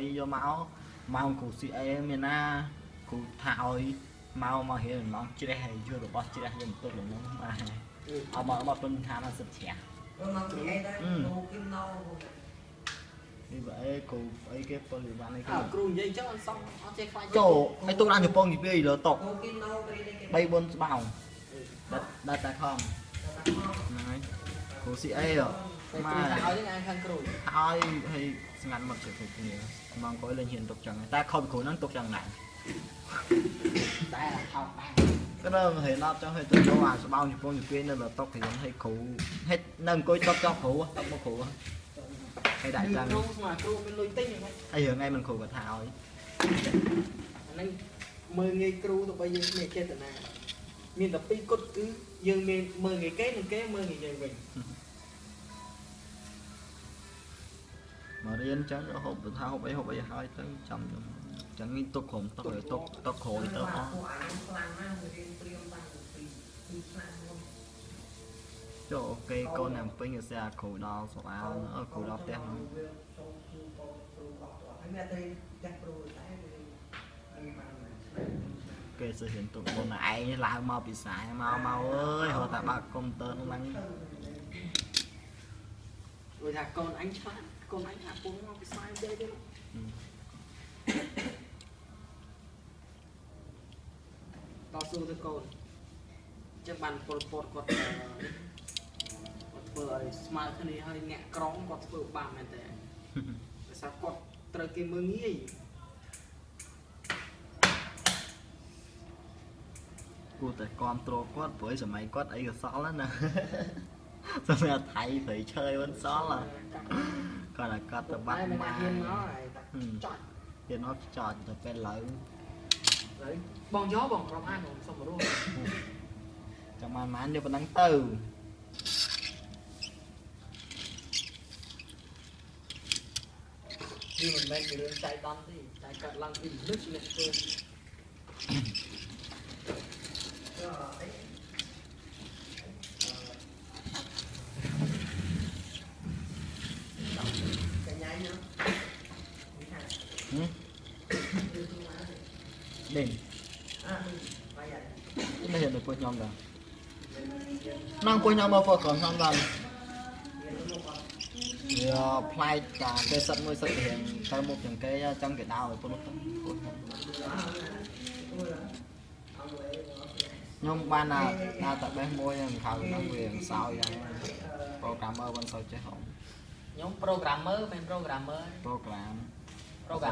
ហើយយកមកម៉ោងគ្រូ CA មានណាគ្រូថាឲ្យមកមករៀនម៉ោងជ្រះហើយយករបស់ជ្រះយកបន្ទុកលំនោះបាទអត់មកមកពឹងថាមកសិតជ្រះ Rồi mà chị ấy đấy, Ừ. cô kim nâu នេះបើអីគ្រូអីគេពលវិបានអីគេអើគ្រូនិយាយចឹងអត់សមអត់ចេះខ្លាចចូលឲ្យទុកដាក់ជប៉ុងនិយាយលើតុក Cô kim nâu đây đây cái 3 4ស្បោងដាក់ដាក់តែខំហ្នឹងហើយគ្រូ CA ហ៎តែ ម៉ែគ្រូថាឲ្យហ្នឹងអានខាងគ្រូហើយហើយស្ងាត់មកជិះគ្នាមកអង្គុយលេងហ៊ានទុកចឹងតែខំគ្រូហ្នឹងទុកចឹងណាស់តែថោកដែរក៏នឹងហេណត់ចឹងឲ្យទៅចូលអាស្បោងជប៉ុងនិយាយនៅលើតុករៀនឲ្យគ្រូហេតុនៅអង្គុយតុកចោលគ្រូតុកមកគ្រូហើយដាក់ចឹងគ្រូស្មាគ្រូមានលុយទិញហ្នឹងហើយរឿងឯងមិនគ្រូក៏ថាឲ្យអាហ្នឹងមើលងាយគ្រូទៅបីយើងមានចេតនាមានតែពីរគត់គឺយើងមានមើលងាយគេនិងគេមើលងាយយើងវិញ រៀនចឹងហូបទៅថាហូបអីហូបអីហើយទៅចាំចឹងនេះទុកក្រុមតុកឲ្យទុកតុកគ្រូឲ្យទៅអស់ Cô ảnh không làm nào người đi priêm bằng tỷ tỷ sang luôn ចូលអូខេកូនណាំពេញឲ្យស្អាគ្រូដល់សុអាអើគ្រូដល់ផ្ទះហ្នឹង Anh nghe đây chắc rồi tại vì anh bằng này គេសើហ៊ានទុកកូនឯងឡើងមកពីសាយមកមកអើយហៅតែបើកកុំព្យូទ័រហ្នឹងឡើងដូចថាកូនអញឆ្លាត កូនអញថាពុំមកពីស្វាយទេទេតស៊ូទៅកូនចឹងបានពលពតគាត់គាត់ធ្វើឲ្យស្មើគ្នាហើយអ្នកក្រងគាត់ធ្វើបាបមែនតើដោយសារគាត់ត្រូវគេមើងងាយគួរតែគ្រប់គ្រងគាត់ព្រោះឯសម័យគាត់អីក៏សល់ណាសម័យថៃព្រៃឈើមិនសល់ គាត់តែគាត់ទៅបាត់មិនម៉ាហ៊ានមកហើយតែចោះហ៊ានអត់ចោតទៅពេលឡូវហើយបងយកបងក្រុមអានខ្ញុំសុំរួមចាំបានបានយកប៉ុណ្ណឹងទៅនេះមិនមែនជារឿងចៃដន្យទេតែកើតឡើងពីលឹកអ្នកធ្វើ cái nháy nữa ហឹមដេញ à bây giờ នេះហ៊ានទៅពុះខ្ញុំដែរនាំពុះខ្ញុំមកហ្វក្រុមខ្ញុំដែរវាផ្លែកតាគេសិតមួ យសិតរៀងទៅមុខជាងគេចឹងគេដៅឲ្យពុះនោះទៅពុះខ្ញុំខ្ញុំបានណាណាតែបេះមួយហ្នឹងខៅហ្នឹងវាសោយដែរ programmer មិនសូវចេះហង ខ្ញុំ programmer មិន programmer program program